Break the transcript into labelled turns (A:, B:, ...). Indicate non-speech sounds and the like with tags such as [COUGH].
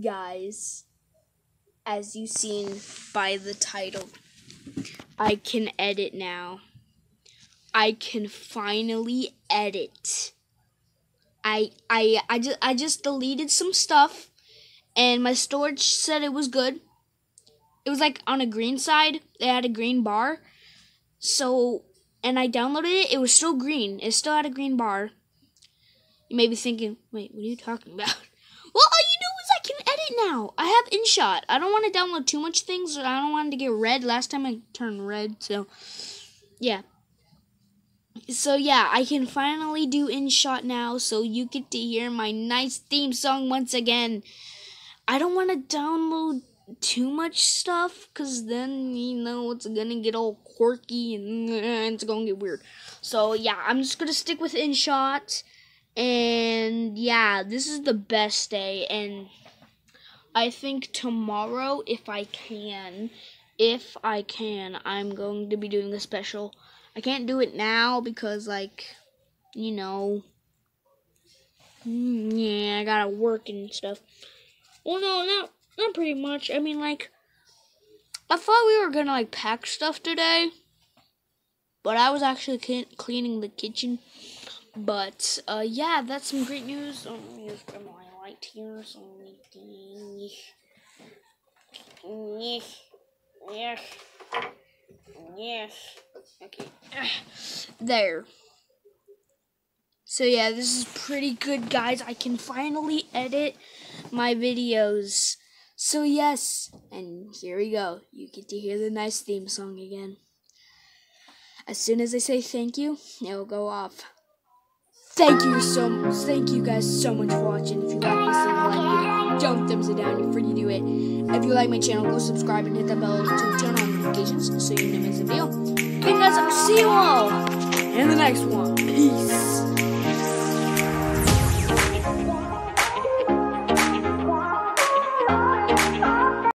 A: guys, as you've seen by the title, I can edit now. I can finally edit. I I I just I just deleted some stuff and my storage said it was good. It was like on a green side. It had a green bar. So and I downloaded it, it was still green. It still had a green bar. You may be thinking, wait, what are you talking [LAUGHS] about? Well, all you know is I can edit now. I have InShot. I don't want to download too much things. I don't want to get red. Last time I turned red, so yeah. So yeah, I can finally do InShot now, so you get to hear my nice theme song once again. I don't want to download too much stuff, cause then you know it's gonna get all quirky and uh, it's gonna get weird. So yeah, I'm just gonna stick with InShot and yeah, this is the best day. And I think tomorrow, if I can, if I can, I'm going to be doing a special. I can't do it now because, like, you know, mm, yeah, I gotta work and stuff. Well, no, not not pretty much. I mean, like, I thought we were gonna like pack stuff today, but I was actually cleaning the kitchen but uh, yeah, that's some great news. Light here. So yes, yes, yes. Okay, there. So yeah, this is pretty good, guys. I can finally edit my videos. So yes, and here we go. You get to hear the nice theme song again. As soon as I say thank you, it'll go off. Thank you so much. Thank you guys so much for watching. If you like this video, like video, don't thumbs it down. You're free to do it. If you like my channel, go subscribe and hit that bell to turn on notifications so you never miss a video. And guys, I'll see you all in the next one. Peace.